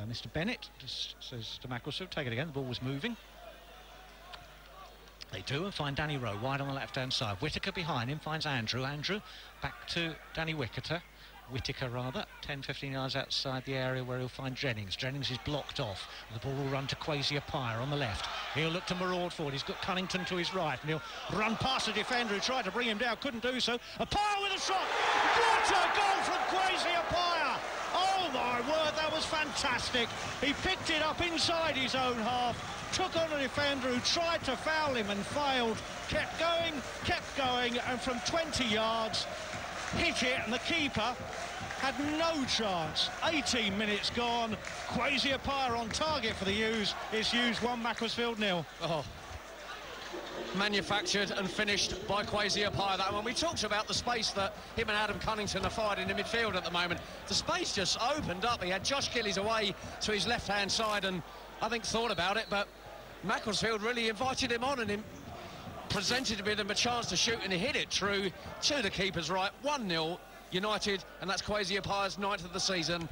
So Mr. Bennett just says to Macclesfield, take it again. The ball was moving. They do and find Danny Rowe wide on the left-hand side. Whitaker behind him finds Andrew. Andrew back to Danny Whitaker. Whitaker rather, 10, 15 yards outside the area where he'll find Jennings. Jennings is blocked off. The ball will run to Kwesi Appiah on the left. He'll look to maraud forward. He's got Cunnington to his right. And he'll run past the defender who tried to bring him down, couldn't do so. Appiah with a shot. What a goal from Appiah! Oh my word, that was fantastic. He picked it up inside his own half, took on a defender who tried to foul him and failed, kept going, kept going, and from 20 yards, hit it, and the keeper had no chance. 18 minutes gone. Kwesi Appiah on target for the U's. It's U's one, Macclesfield nil. Oh. Manufactured and finished by Kwesi Appiah that one. We talked about the space that him and Adam Cunnington are fighting in the midfield at the moment. The space just opened up. He had Josh Gillies away to his left-hand side and I think thought about it, but Macclesfield really invited him on and him presented with him a chance to shoot and he hit it true to the keeper's right. 1-0 United, and that's Kwesi Appiah's ninth of the season.